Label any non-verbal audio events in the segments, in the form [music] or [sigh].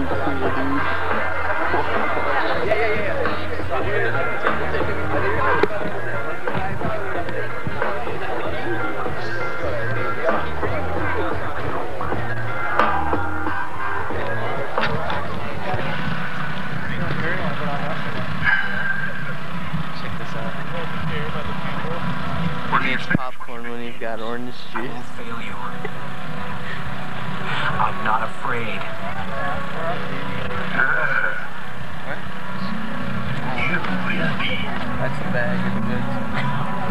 too cool, dude. Check this out. Who needs popcorn when you've got orange juice? Won't fail you. I'm not afraid. You will be. That's the bag of the goods.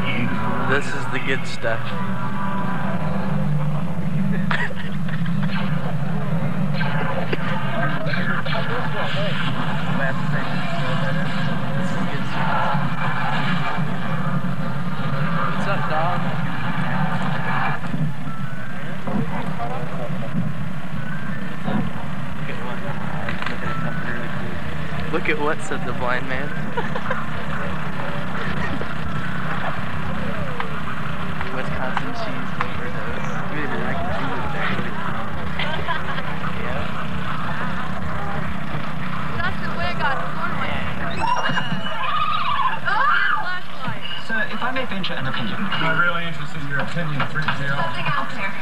You This is the good stuff. Look at what said the blind man. Wisconsin cheese overdose. Maybe I can do it actually. Yeah. Justin, where got flashlight. Sir, if I may venture an opinion. I'm really interested in your opinion, 3 Something out there.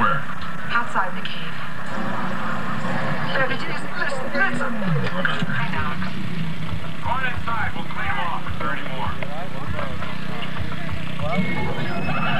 Where? Outside the cave. Inside. We'll clean them off if there are any more.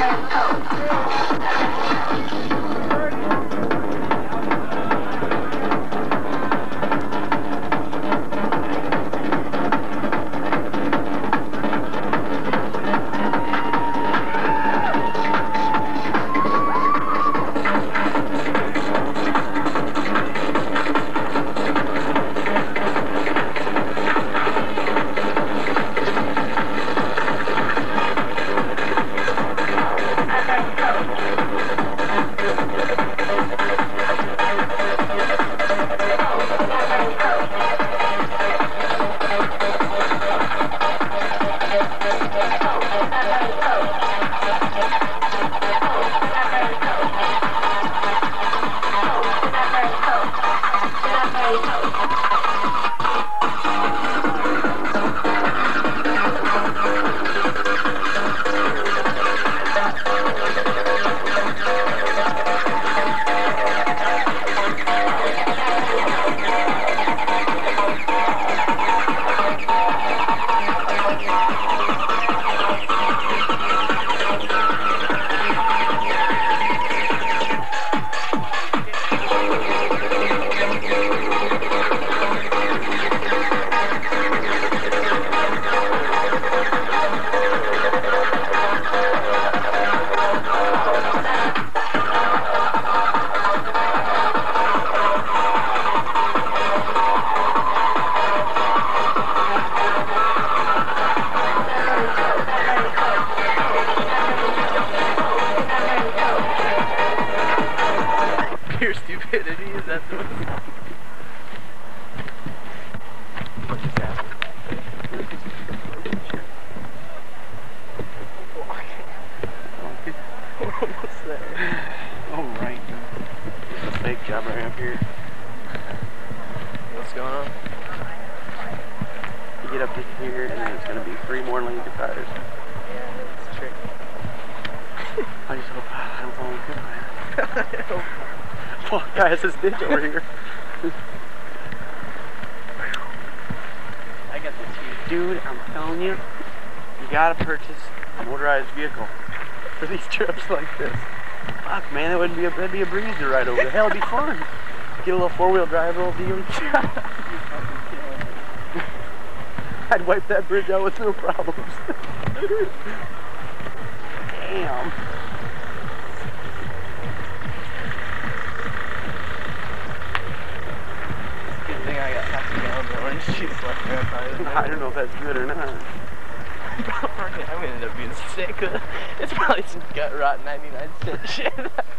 Yeah. It's a fake job right up here. What's going on? You get up to here, and then it's going to be three more of cars. Yeah, it's tricky. I just hope I don't fall in good man. [laughs] Fuck, guys, this ditch over here. I got this huge. Dude, I'm telling you, you gotta purchase a motorized vehicle for these trips like this. Fuck, man, that wouldn't be a, that'd be a breeze to ride over. Hell, it'd be fun. Get a little four-wheel drive, little deal. [laughs] I'd wipe that bridge out with no problems. Damn. Good thing I got half a gallon of orange juice left there. I don't know if that's good or not. I'm gonna end up being sick. [laughs] It's probably some gut rot 99 cent shit. [laughs]